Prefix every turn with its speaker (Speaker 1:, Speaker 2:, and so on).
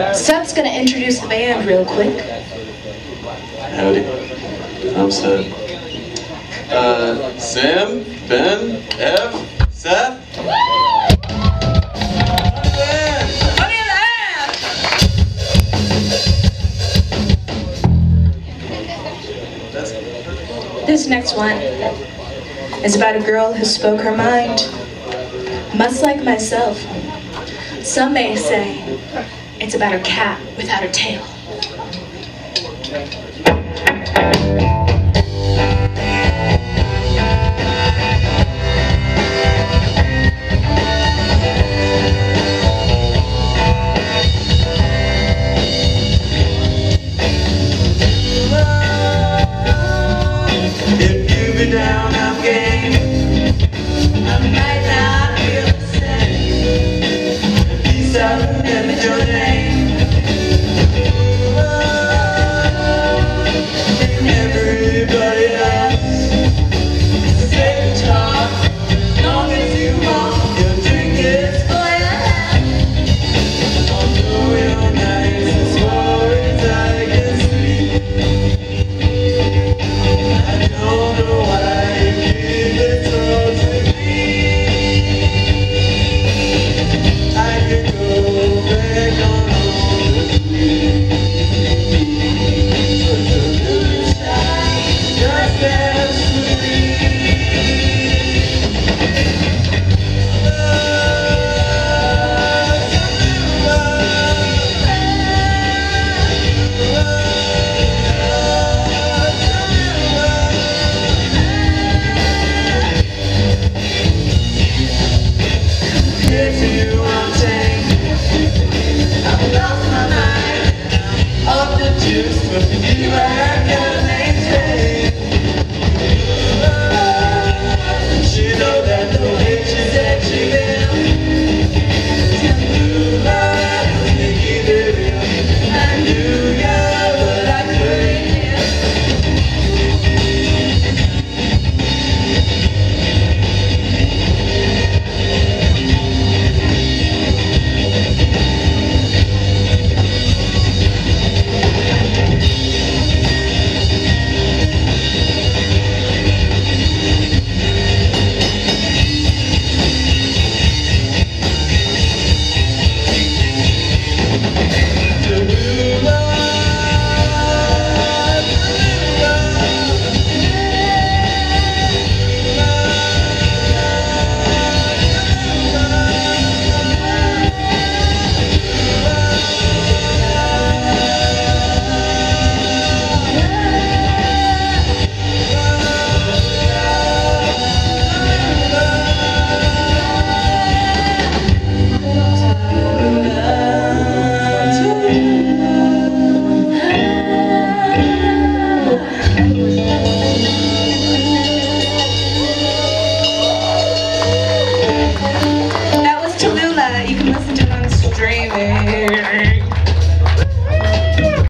Speaker 1: Seth's gonna introduce the band real quick.
Speaker 2: Howdy. I'm Seth. Uh, Sam, Ben, Ev, Seth.
Speaker 1: This next one is about a girl who spoke her mind. Much like myself, some may say it's about a cat without a tail.